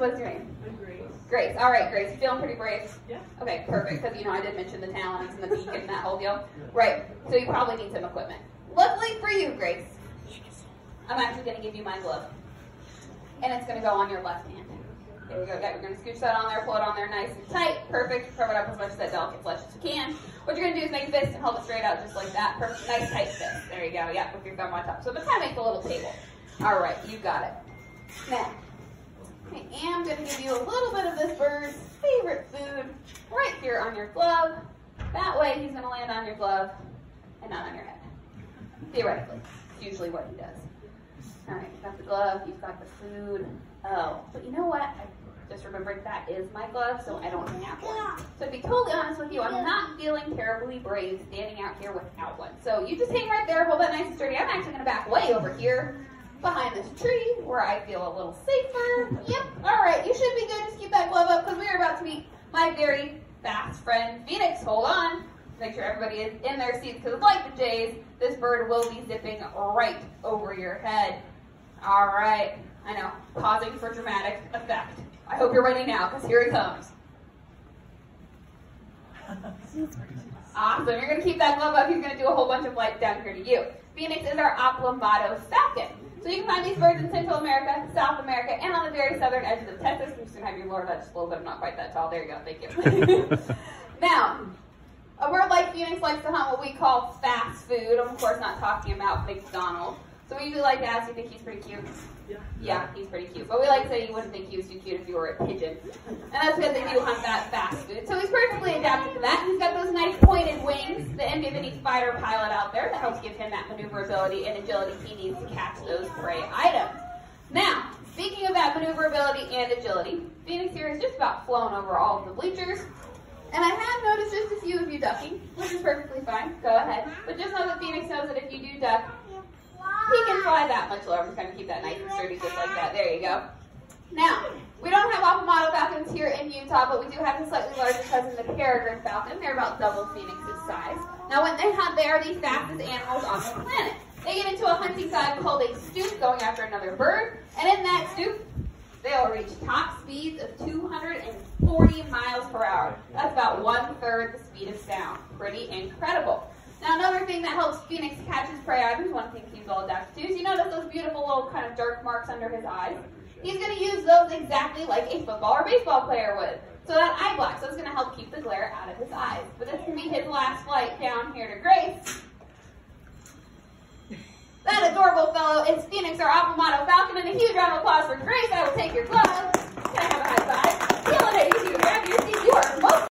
ones. What's your name? Grace. Grace. All right, Grace. You feeling pretty brave? Yeah. Okay, perfect. Because you know I did mention the talons and the beak and that whole deal. Right. So you probably need some equipment. Luckily for you, Grace, I'm actually going to give you my glove, and it's going to go on your left hand. There we go. Yeah, we're going to scooch that on there, pull it on there nice and tight. Perfect. Cover it up as much of that delicate flesh as you can. What you're going to do is make a fist and hold it straight out just like that. Perfect. Nice tight fist. There you go. Yeah, with your thumb on top. So this kind of makes a little table. All right, you got it. Now, am going to give you a little bit of this bird's favorite food right here on your glove. That way he's going to land on your glove and not on your head. Theoretically. It's usually what he does. All right, you've got the glove, you've got the food. Oh, but you know what? I just remembered that is my glove, so I don't have one. So to be totally honest with you, I'm not feeling terribly brave standing out here without one. So you just hang right there, hold that nice and sturdy. I'm actually going to back way over here behind this tree where I feel a little safer. Yep, all right, you should be good. Just keep that glove up because we are about to meet my very fast friend, Phoenix. Hold on. Make sure everybody is in their seats because like the Jays, this bird will be zipping right over your head. All right, I know, pausing for dramatic effect. I hope you're ready now because here he comes. Awesome. You're going to keep that glove up. He's going to do a whole bunch of lights down here to you. Phoenix is our Aplomado falcon. So you can find these birds in Central America, South America, and on the very southern edges of Texas. I'm just going to have you lower that just a little bit. I'm not quite that tall. There you go. Thank you. now, a bird like Phoenix likes to hunt what we call fast food. I'm, of course, not talking about McDonald's. So we usually like to ask, you think he's pretty cute? Yeah. Yeah, he's pretty cute. But we like to say you wouldn't think he was too cute if you were a pigeon. And that's because they do hunt that fast food. So he's perfectly adapted to that. He's got those nice pointed wings, the envy of any fighter pilot out there that helps give him that maneuverability and agility he needs to catch those prey items. Now, speaking of that maneuverability and agility, Phoenix here has just about flown over all of the bleachers. And I have noticed just a few of you ducking, which is perfectly fine. Go ahead. But just know that Phoenix knows that if you do duck, he can fly that much lower. I'm just going to keep that nice and sturdy just like that. There you go. Now, we don't have Aplomado falcons here in Utah, but we do have a slightly larger cousin, the peregrine falcon. They're about double Phoenix's size. Now, when they hunt, they are the fastest animals on the planet. They get into a hunting dive called a stoop, going after another bird, and in that stoop, they'll reach top speeds of 240 miles per hour. That's about one third the speed of sound. Pretty incredible. Now, another thing that helps Phoenix catch his prey items, one thing he's all adapted to, is you notice those beautiful little kind of dark marks under his eyes. He's going to use those exactly like a football or baseball player would. So that eye black, so it's going to help keep the glare out of his eyes. But this can be his last flight down here to Grace. That adorable fellow is Phoenix, our Aplomado Falcon, and a huge round of applause for Grace. I will take your glove.